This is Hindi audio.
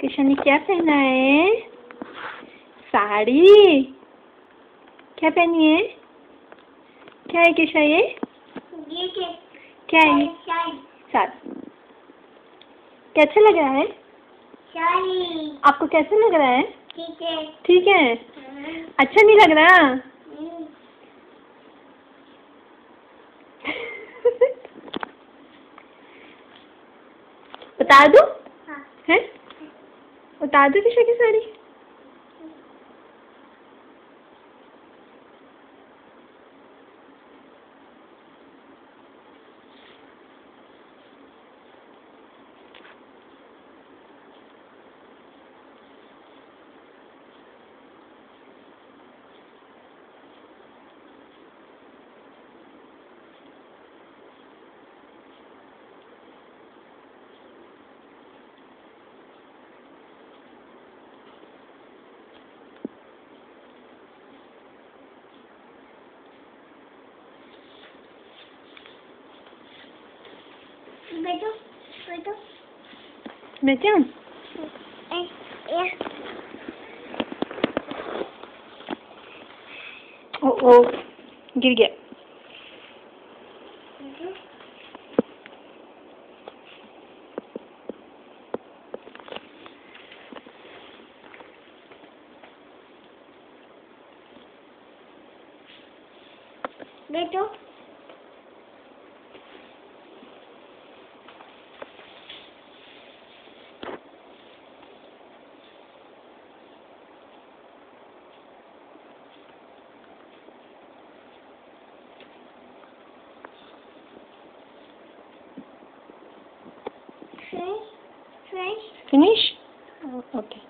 किशन ने क्या पहना है? साड़ी। क्या पहनी है? क्या है किशा ये? क्या है? साड़ी। कैसा लग रहा है? आपको कैसा लग रहा है? ठीक है। ठीक है। अच्छा नहीं लग रहा? उतार दो। है। बता दो किशोर की sari Beto, beto. Smetan. Eh, eh. Oh oh. Gilge. Beto. Finish? Finish? Oh, okay.